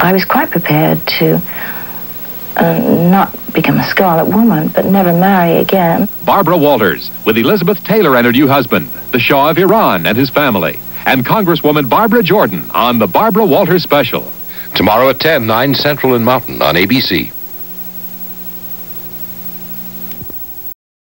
I was quite prepared to uh, not become a scarlet woman, but never marry again. Barbara Walters with Elizabeth Taylor and her new husband, the Shah of Iran and his family, and Congresswoman Barbara Jordan on the Barbara Walters Special. Tomorrow at 10, 9 Central and Mountain on ABC.